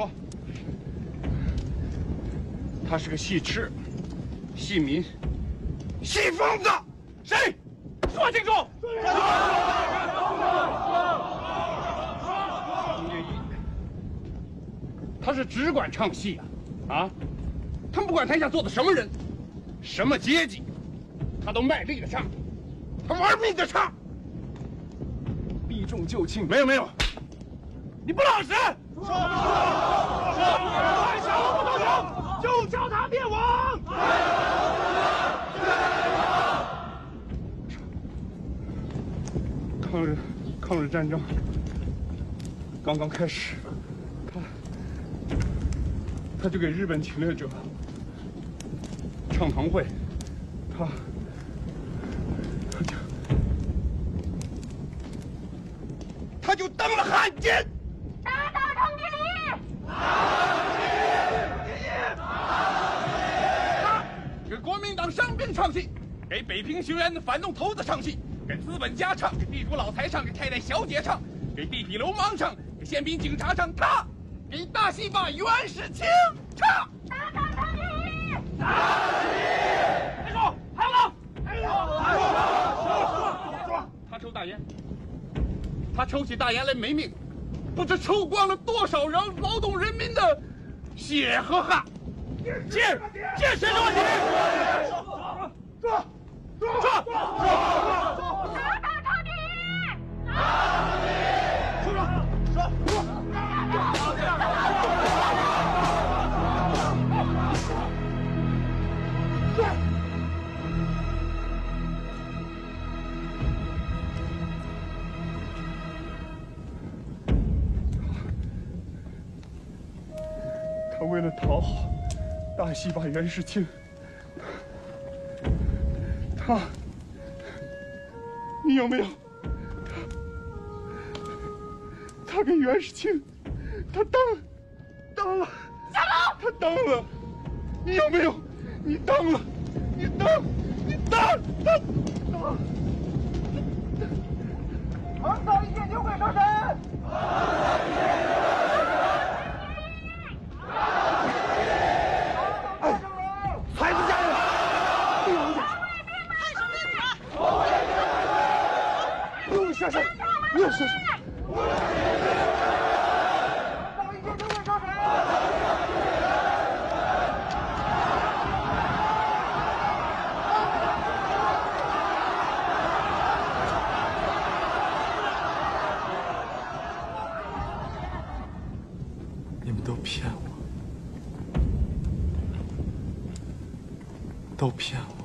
说。他是个戏痴戏迷戏疯子谁？说清楚。说清楚他是只管唱戏啊他们不管台下坐的什么人什么阶级他都卖力的唱他玩命的唱。避重就轻。没有没有。你不老实！说说说，还想不投降，就叫他灭亡。抗日，抗日战争刚刚开始，他他就给日本侵略者唱堂会，他他就他就当了汉奸。打倒程经理！给国唱戏，给北平学员的反动头子唱戏，给资本家唱，给地主老财唱，给太太小姐唱，给地痞流氓唱，给宪兵警察唱，他给大戏霸袁世清唱。打倒程经理！别说，还有呢？还有，还有，说说，他抽大烟，他抽起大烟来没命，不知抽光了多少人劳动人民的血和汗。见见谁的问题？说说说说！打倒程经理！说说说说！他为了讨好大西把袁世清，他，你有没有？他他跟袁世清，他当当了，小龙，他当了，你有没有？你当了，你当，你当，他当。王三一切牛鬼蛇神！孩子家人，不用下不用下山，不用下山。扫一切牛鬼蛇神！你们都骗我，都骗我。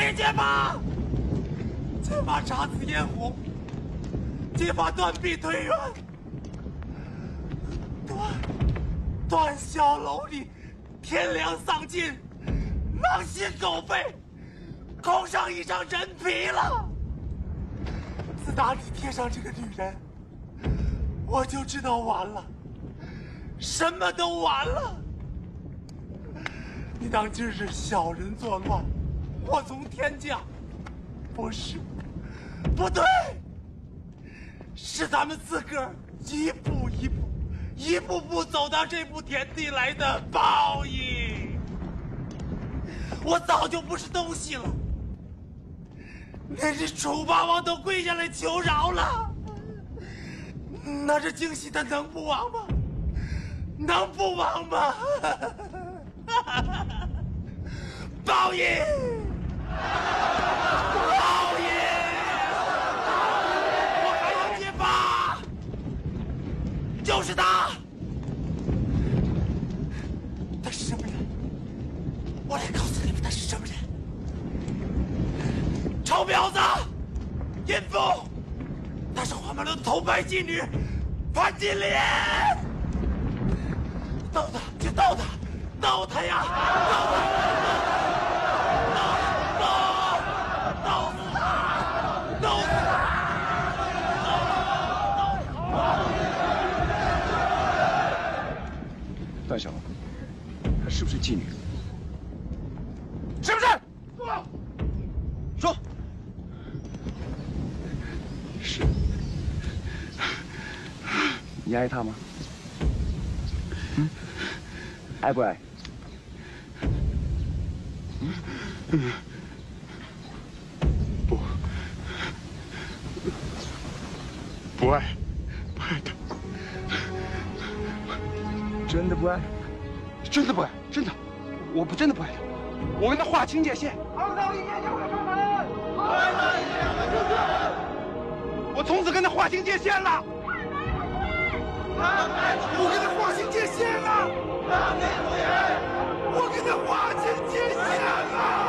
我也揭发，揭发姹紫嫣红，揭发断臂推远，段段小楼里天良丧尽，狼心狗肺，空上一张人皮了。自打你贴上这个女人，我就知道完了，什么都完了。你当今是小人作乱，祸从天降？不是，不对，是咱们自个儿一步一步、一步步走到这步田地来的报应。我早就不是东西了，连这楚霸王都跪下来求饶了，那这京西他能不亡吗？能不亡吗？报应！报应！我还要揭发，就是他，他是什么人？我来告诉你们，他是什么人！臭婊子，淫妇，她是花满楼的头牌妓女潘金莲。刀他，就刀他，刀他呀！斗他！段小龙，她是不是妓女？是不是？说。是。你爱她吗？嗯，爱不爱？不，不爱，不爱他，真的不爱，真的不爱，真的，我不真的不爱他，我跟他划清界限。肮脏一点就会门，肮门，我从此跟他划清界限了。我跟他划清界限了，我跟他划清界限了。